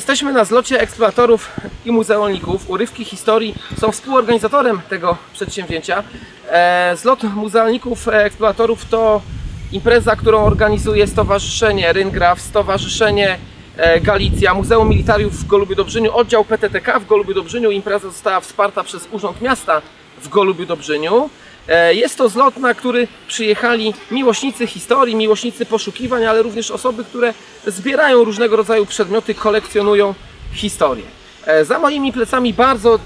Jesteśmy na zlocie eksploratorów i muzealników. Urywki Historii są współorganizatorem tego przedsięwzięcia. E, Zlot muzealników eksploratorów to impreza, którą organizuje Stowarzyszenie Ryngraf, Stowarzyszenie e, Galicja, Muzeum Militariów w Golubiu Dobrzyniu, oddział PTTK w Golubiu Dobrzyniu. Impreza została wsparta przez Urząd Miasta w Golubiu Dobrzyniu. E, Jest to zlot, na który przyjechali miłośnicy historii, miłośnicy poszukiwań, ale również osoby, które zbierają różnego rodzaju przedmioty, kolekcjonują historię. E, Za moimi plecami bardzo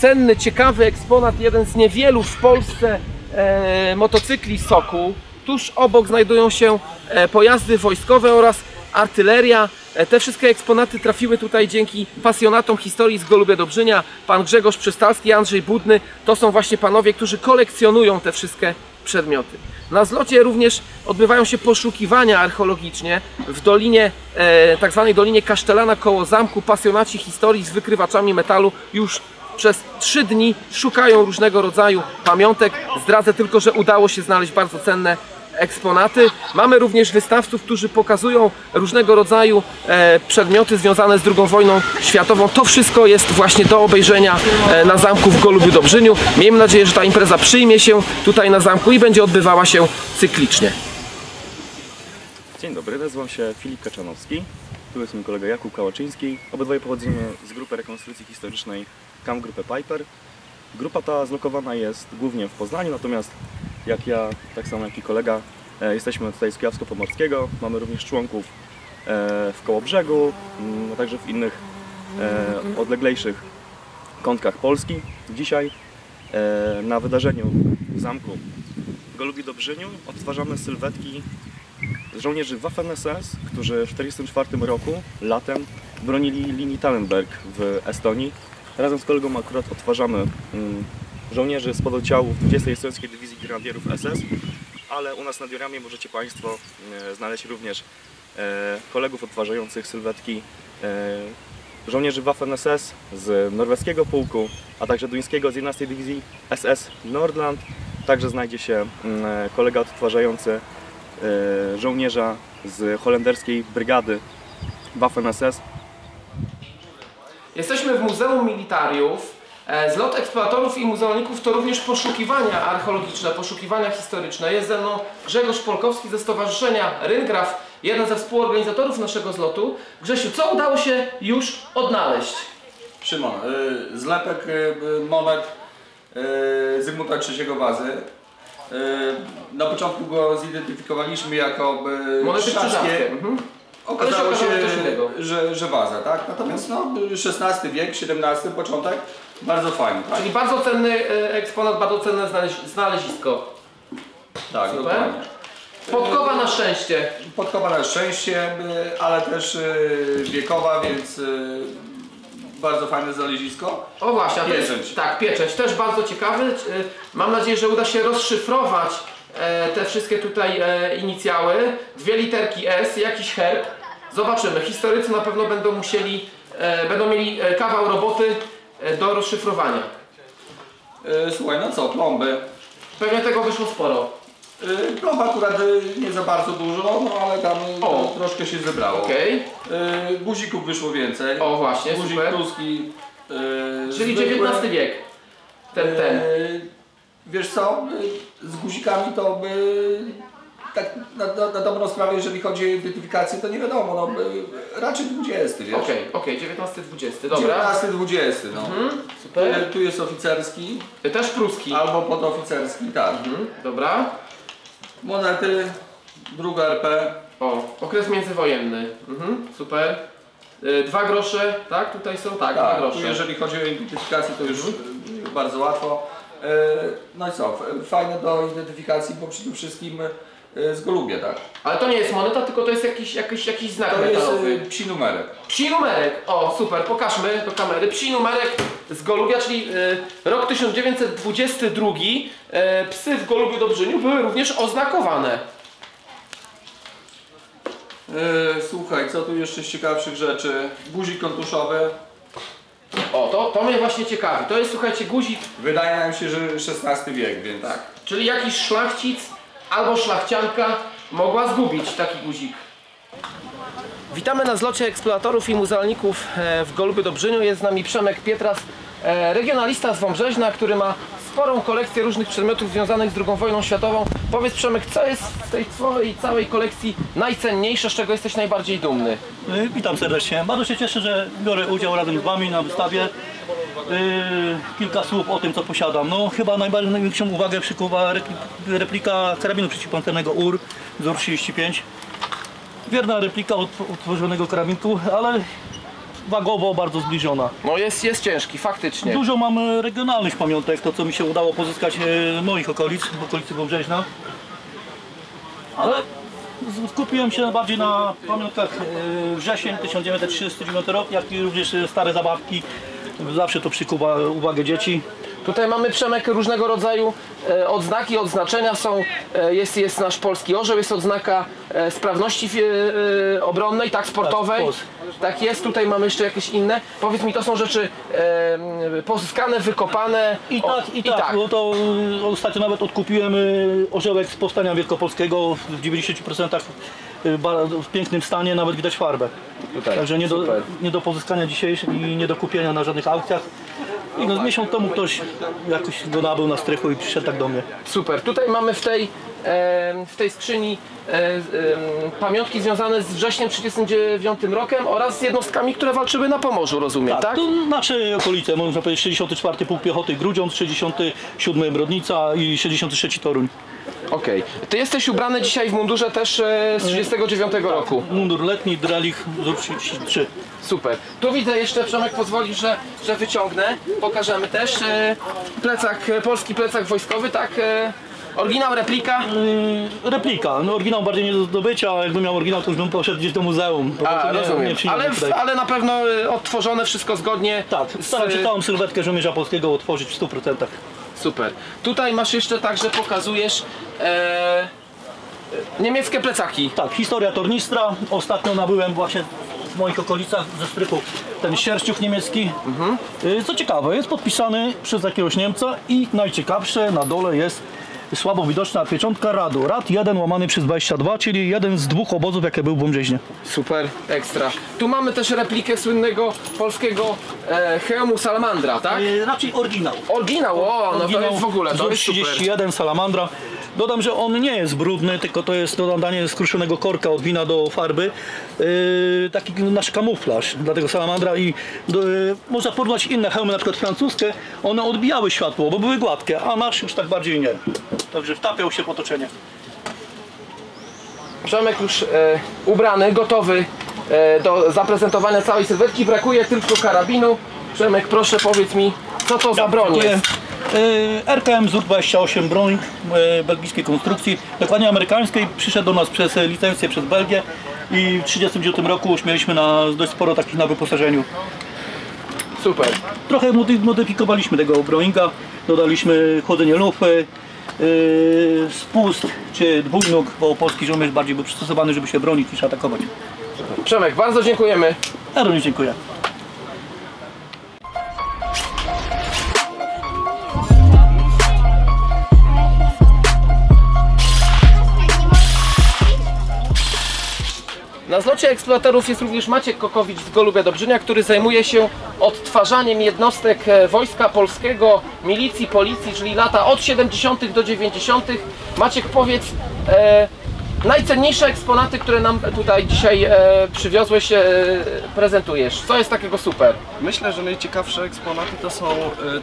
cenny, ciekawy eksponat, jeden z niewielu w Polsce e, motocykli Sokół. Tuż obok znajdują się pojazdy wojskowe oraz artyleria. E, Te wszystkie eksponaty trafiły tutaj dzięki pasjonatom historii z Golubia Dobrzynia. Pan Grzegorz Przystalski, Andrzej Budny to są właśnie panowie, którzy kolekcjonują te wszystkie przedmioty. Na zlocie również odbywają się poszukiwania archeologiczne w dolinie, e, tak zwanej dolinie Kasztelana koło zamku. Pasjonaci historii z wykrywaczami metalu już przez trzy dni szukają różnego rodzaju pamiątek. Zdradzę tylko, że udało się znaleźć bardzo cenne eksponaty. Mamy również wystawców, którzy pokazują różnego rodzaju e, przedmioty związane z II wojną światową. To wszystko jest właśnie do obejrzenia e, na zamku w Golubiu Dobrzyniu. Miejmy nadzieję, że ta impreza przyjmie się tutaj na zamku i będzie odbywała się cyklicznie. Dzień dobry, nazywam się Filip Kaczanowski. Tu jest mój kolega Jakub Kałaczyński. Obydwoje pochodzimy z grupy rekonstrukcji historycznej KAM Grupę Piper. Grupa ta zlokowana jest głównie w Poznaniu, natomiast jak ja, tak samo jak i kolega, e, jesteśmy tutaj z Kujawsko-Pomorskiego. Mamy również członków e, w Kołobrzegu, mm, a także w innych e, odleglejszych kątkach Polski. Dzisiaj na wydarzeniu w zamku Golubi Dobrzyniu odtwarzamy sylwetki żołnierzy Waffen-SS, którzy w 1944 roku latem bronili linii Tannenberg w Estonii. Razem z kolegą akurat odtwarzamy mm, żołnierzy z pododdziałów 20 Estońskiej Dywizji Grenadierów SS, ale u nas na diorami możecie Państwo e, znaleźć również e, kolegów odtwarzających sylwetki e, żołnierzy Waffen-SS z norweskiego pułku, a także duńskiego z 11 Dywizji SS Nordland. Także znajdzie się mm, kolega odtwarzający żołnierza z holenderskiej brygady Waffen-SS. Jesteśmy w Muzeum Militariów. E, Zlot eksploratorów i muzealników to również poszukiwania archeologiczne, poszukiwania historyczne. Jest ze mną Grzegorz Polkowski ze Stowarzyszenia Ryngraf, jeden ze współorganizatorów naszego zlotu. Grzesiu, co udało się już odnaleźć? Szymon, y, zlepek y, monet y, Zygmunta III Wazy. Na początku go zidentyfikowaliśmy jako krzyżackie. Mhm. Okazało się że, że waza, tak? Natomiast no, XVI wiek, XVII początek, bardzo fajny, tak? Czyli bardzo cenny e, eksponat, bardzo cenne znaleź- znalezisko. Tak, Super. dokładnie. Podkowa na szczęście. Podkowa na szczęście, y, ale też y, wiekowa, więc bardzo fajne znalezisko. O właśnie, a to jest, Pieczęć. tak, pieczęć, też bardzo ciekawy. E, Mam nadzieję, że uda się rozszyfrować e, te wszystkie tutaj e, inicjały. Dwie literki S, jakiś herb. Zobaczymy. Historycy na pewno będą musieli, e, będą mieli e, kawał roboty e, do rozszyfrowania. Y, Słuchaj, no co, plomby. Pewnie tego wyszło sporo. Y, Plomb akurat nie za bardzo dużo, no ale tam O. troszkę się zebrało. Okej. Y, Guzików wyszło więcej. O właśnie, Guzik super. Czyli. XIX wiek. Ten, ten. Wiesz co, z guzikami to by tak na, na, na dobrą sprawę, jeżeli chodzi o identyfikację, to nie wiadomo, no, y, raczej 20, wiesz. Okej, okej, XIX-XX, dobra. 19-20, no. Mhm, Tu, super. tu jest oficerski, Też pruski. albo podoficerski, tak. Mhm, dobra. Monety, druga RP, O, okres międzywojenny. Mhm, super. Y, Dwa grosze, tak? Tutaj są? Tak, dwa Tak, tu grosze. Mhm. jeżeli chodzi o identyfikację, to już y, bardzo łatwo. No i co, fajne do identyfikacji, bo przede wszystkim y, z Golubia, tak? Ale to nie jest moneta, tylko to jest jakiś, jakiś, jakiś znak To jest metalowy. y, psi numerek. Psi numerek. O, super, pokażmy do kamery. Psi numerek z Golubia, czyli y, rok 1922. Y, psy w Golubiu Dobrzyniu były również oznakowane. E, Słuchaj, co tu jeszcze z ciekawszych rzeczy? Guzik kontuszowy. O, to, to mnie właśnie ciekawi. To jest, słuchajcie, guzik, Wydaje nam się, że XVI wiek, więc tak, czyli jakiś szlachcic albo szlachcianka mogła zgubić taki guzik. Witamy na zlocie eksploratorów i muzealników e, w Goluby Dobrzyniu. Jest z nami Przemek Pietras, e, regionalista z Wąbrzeźna, który ma sporą kolekcję różnych przedmiotów związanych z II wojną światową. Powiedz Przemek, co jest w tej twojej całej kolekcji najcenniejsze, z czego jesteś najbardziej dumny? Y, Witam serdecznie. Bardzo się cieszę, że biorę udział razem z Wami na wystawie. Y, Kilka słów o tym, co posiadam. No, chyba najbardziej największą uwagę przykuwa repli- replika karabinu przeciwpancernego UR z UR 35. Wierna replika od utworzonego karabinku, ale wagowo bardzo zbliżona. No jest, jest ciężki, faktycznie. Dużo mam e, regionalnych pamiątek, to co mi się udało pozyskać e, z moich okolic, w okolicy Wąbrzeźna. Ale skupiłem się bardziej na pamiątkach e, wrzesień 1939 rok, jak i również e, stare zabawki. Zawsze to przykuwa uwagę dzieci. Tutaj mamy Przemek różnego rodzaju e, odznaki, odznaczenia są, e, jest, jest nasz polski orzeł, jest odznaka e, sprawności obronnej, tak, sportowej. Tak, Tak jest, tutaj mamy jeszcze jakieś inne. Powiedz mi, to są rzeczy pozyskane, wykopane. I o, tak, i tak, bo to ostatnio nawet odkupiłem orzełek z powstania wielkopolskiego w 90% e, ba- w pięknym stanie, nawet widać farbę. Tutaj, Także nie do, nie do pozyskania dzisiejszych i nie do kupienia na żadnych aukcjach. I no, z miesiąc temu ktoś jakoś go nabył na strychu i przyszedł tak do mnie. Super. Tutaj mamy w tej, e, w tej skrzyni e, e, pamiątki związane z wrześniem 1939 rokiem oraz z jednostkami, które walczyły na Pomorzu, rozumiem, tak? To nasze okolice, można powiedzieć 64 Pułk Piechoty Grudziądz, 67 Brodnica i 63 Toruń. Okej. Ty jesteś ubrany dzisiaj w mundurze też e, z 1939 roku. Mundur letni, drelich, ZUR 33. Super. Tu widzę jeszcze, Przemek pozwoli, że, że wyciągnę. Pokażemy też. E, plecak, e, polski plecak wojskowy, tak? E, oryginał, replika. Yy, replika, no oryginał bardziej nie do zdobycia, a jakbym miał oryginał to już bym poszedł gdzieś do muzeum. Po A, nie- rozumiem. nie ale, w, tutaj. ale na pewno e, odtworzone wszystko zgodnie. Tak, z, staram się całą sylwetkę żołnierza polskiego otworzyć w 100%. Super. Tutaj masz jeszcze także pokazujesz e, niemieckie plecaki. Tak, historia tornistra. Ostatnio nabyłem właśnie w moich okolicach ze strychu ten sierściuch niemiecki. Y, Co ciekawe, jest podpisany przez jakiegoś Niemca i najciekawsze na dole jest słabo widoczna pieczątka RADu. RAD 1 łamany przez 22, czyli jeden z dwóch obozów, jakie był w Wąbrzeźnie. Super, ekstra. Tu mamy też replikę słynnego polskiego e, hełmu salamandra, tak? Y, Raczej oryginał. Oryginał, o, no to Oryginał jest w ogóle, to jest super. 31 Salamandra. Dodam, że on nie jest brudny, tylko to jest dodanie skruszonego korka od wina do farby. Yy, taki nasz kamuflaż dla tego Salamandra i yy, można porównać inne hełmy, na przykład francuskie. One odbijały światło, bo były gładkie, a nasz już tak bardziej nie. Także wtapiał się w otoczenie. Przemek już e, ubrany, gotowy e, do zaprezentowania całej sylwetki. Brakuje tylko karabinu. Przemek, proszę powiedz mi, co to za broń jest? Yy, RKM ZUR-28 broń yy, belgijskiej konstrukcji, dokładnie amerykańskiej. Przyszedł do nas przez e, licencję przez Belgię i w 1939 roku już mieliśmy na, dość sporo takich na wyposażeniu. Super. Trochę mody- modyfikowaliśmy tego Broinga, dodaliśmy chłodzenie lufy, yy, spust czy dwójnóg, bo polski żołnierz bardziej był przystosowany, żeby się bronić niż atakować. Przemek, bardzo dziękujemy. Ja również dziękuję. Na zlocie eksploatorów jest również Maciek Kokowicz z Golubia Dobrzynia, który zajmuje się odtwarzaniem jednostek e, Wojska Polskiego, milicji, policji, czyli lata od 70. do 90. Maciek, powiedz, e, najcenniejsze eksponaty, które nam tutaj dzisiaj e, przywiozłeś, e, prezentujesz. Co jest takiego super? Myślę, że najciekawsze eksponaty to są e,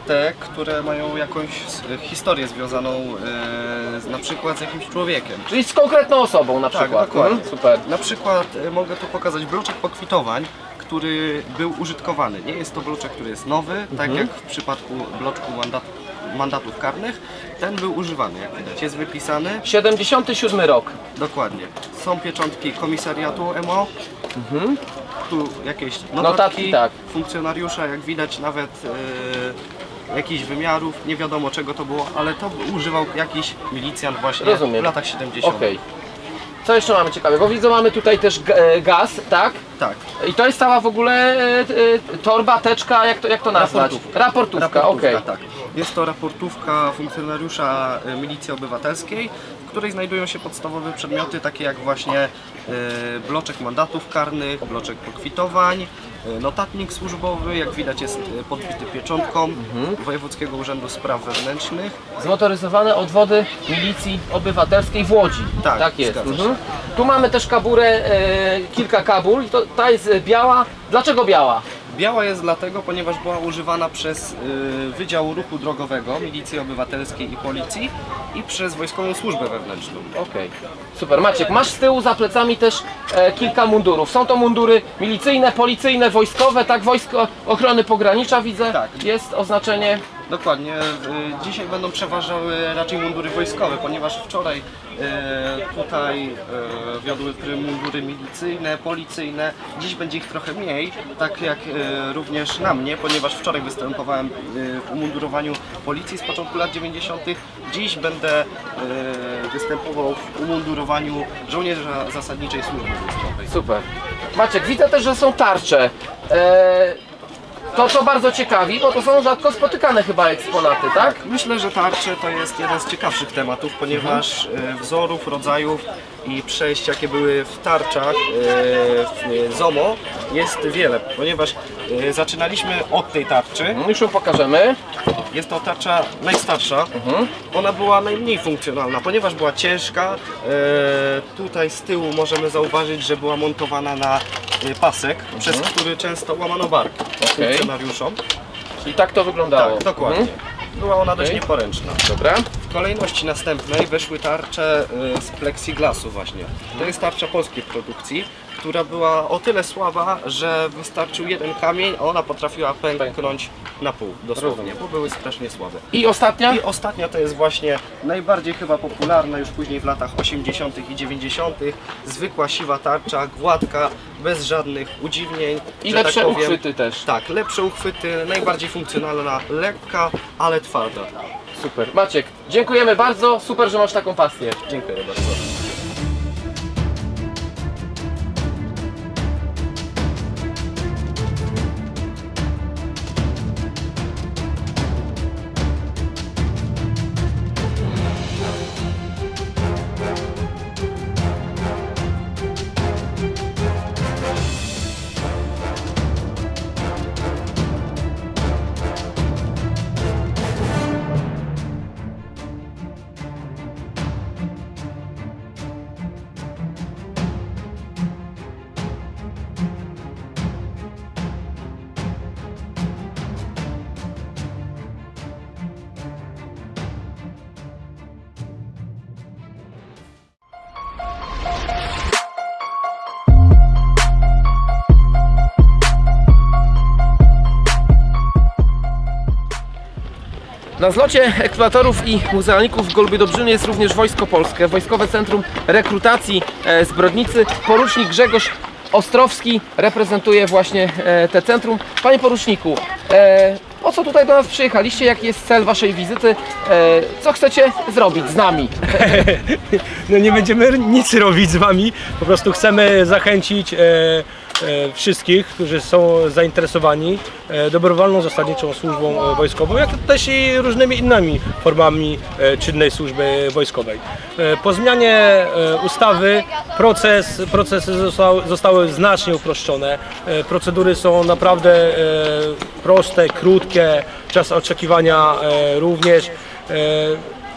te, które mają jakąś historię związaną e, z, na przykład z jakimś człowiekiem. Czyli z konkretną osobą na Tak, przykład. dokładnie. Mhm, super. Na przykład e, mogę tu pokazać bloczek pokwitowań, który był użytkowany. Nie jest to bloczek, który jest nowy, tak jak w przypadku bloczku mandat, mandatów karnych. Ten był używany, jak widać. Jest wypisany 77 rok. dokładnie. Są pieczątki komisariatu MO. Tu jakieś notatki, Notatki, tak. funkcjonariusza, jak widać nawet e, jakichś wymiarów, nie wiadomo czego to było, ale to używał jakiś milicjant właśnie Rozumiem. w latach 70. Okej. Co jeszcze mamy ciekawe? Bo widzę, mamy tutaj też e, gaz, tak? Tak. I to jest cała w ogóle e, e, torba, teczka, jak to, jak to nazwać? Raportówka. Raportówka, okej. tak. Jest to raportówka funkcjonariusza e, Milicji Obywatelskiej, w której znajdują się podstawowe przedmioty takie jak właśnie bloczek mandatów karnych, bloczek pokwitowań, notatnik służbowy, jak widać jest podbity pieczątką Mhm. Wojewódzkiego Urzędu Spraw Wewnętrznych. Zmotoryzowane odwody milicji obywatelskiej w Łodzi. Tak, jest. zgadza się. Mhm. Tu mamy też kaburę, kilka kabur. I To, ta jest e, biała. Dlaczego biała? Biała jest dlatego, ponieważ była używana przez y, Wydział Ruchu Drogowego Milicji Obywatelskiej i Policji i przez Wojskową Służbę Wewnętrzną. Okej. Super. Maciek, masz z tyłu za plecami też e, kilka mundurów. Są to mundury milicyjne, policyjne, wojskowe, tak? Wojsko Ochrony Pogranicza widzę. Tak. Jest oznaczenie. Dokładnie. y, Dzisiaj będą przeważały raczej mundury wojskowe, ponieważ wczoraj y, tutaj y, wiodły mundury milicyjne, policyjne. Dziś będzie ich trochę mniej, tak jak również na mnie, ponieważ wczoraj występowałem w umundurowaniu policji z początku lat 90. Dziś będę występował w umundurowaniu żołnierza zasadniczej służby wojskowej. Super. Maciek, widzę też, że są tarcze. E, to co bardzo ciekawi, bo to są rzadko spotykane chyba eksponaty, tak? Myślę, że tarcze to jest jeden z ciekawszych tematów, ponieważ e, wzorów, rodzajów i przejść, jakie były w tarczach e, w ZOMO jest wiele, ponieważ e, zaczynaliśmy od tej tarczy. Już ją pokażemy. Jest to tarcza najstarsza. Ona była najmniej funkcjonalna, ponieważ była ciężka. E, Tutaj z tyłu możemy zauważyć, że była montowana na e, pasek, przez który często łamano bark funkcjonariuszom. I tak to wyglądało. Tak, dokładnie. Mhm. Była ona dość Okej. nieporęczna. Dobra. W kolejności następnej weszły tarcze y, z plexiglasu właśnie. To jest tarcza polskiej produkcji, która była o tyle słaba, że wystarczył jeden kamień, a ona potrafiła pęknąć na pół dosłownie, bo były strasznie słabe. I ostatnia? I ostatnia to jest właśnie najbardziej chyba popularna już później w latach 80. i 90. Zwykła siwa tarcza, gładka, bez żadnych udziwnień. I że lepsze tak powiem. uchwyty też. Tak, lepsze uchwyty, najbardziej funkcjonalna, lekka, ale twarda. Super. Maciek, dziękujemy bardzo. Super, że masz taką pasję. Dziękuję bardzo. Na zlocie eksploatorów i muzealników w Golubie jest również Wojsko Polskie, Wojskowe Centrum Rekrutacji e, Zbrodnicy. Porucznik Grzegorz Ostrowski reprezentuje właśnie e, te centrum. Panie poruczniku, e, po co tutaj do nas przyjechaliście? Jaki jest cel waszej wizyty? Co chcecie zrobić z nami? no nie będziemy nic robić z Wami, po prostu chcemy zachęcić wszystkich, którzy są zainteresowani e, dobrowolną zasadniczą służbą e, wojskową, jak też i różnymi innymi formami e, czynnej służby wojskowej. E, po zmianie e, ustawy proces, procesy zostały, zostały znacznie uproszczone, e, procedury są naprawdę e, proste, krótkie, czas oczekiwania e, również. E,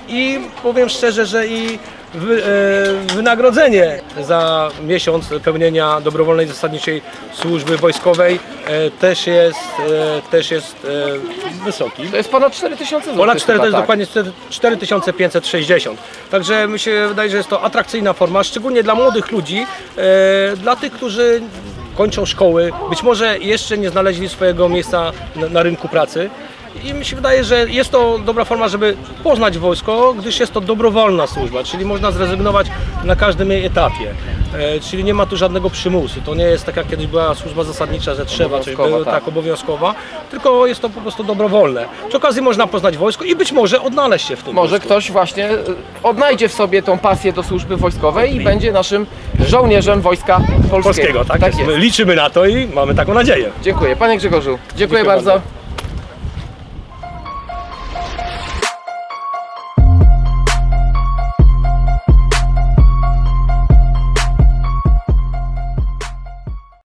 i powiem szczerze, że i wy, e, wynagrodzenie za miesiąc pełnienia dobrowolnej zasadniczej służby wojskowej e, też jest, e, też jest e, wysoki. To jest ponad 4000 zł. Ponad 4 to jest tak. dokładnie 4 4560. Także mi się wydaje, że jest to atrakcyjna forma, szczególnie dla młodych ludzi, e, dla tych, którzy kończą szkoły, być może jeszcze nie znaleźli swojego miejsca na, na rynku pracy. I mi się wydaje, że jest to dobra forma, żeby poznać wojsko, gdyż jest to dobrowolna służba, czyli można zrezygnować na każdym jej etapie. e, czyli nie ma tu żadnego przymusu. To nie jest tak jak kiedyś była służba zasadnicza, że trzeba, czyli tak. tak obowiązkowa, tylko jest to po prostu dobrowolne. Przy okazji można poznać wojsko i być może odnaleźć się w tym Może wojsku. ktoś właśnie e, odnajdzie w sobie tą pasję do służby wojskowej i będzie naszym żołnierzem Wojska Polskiego. polskiego, tak? jest. My jest. liczymy na to i mamy taką nadzieję. Dziękuję. Panie Grzegorzu, dziękuję, Dziękuję bardzo. bardzo.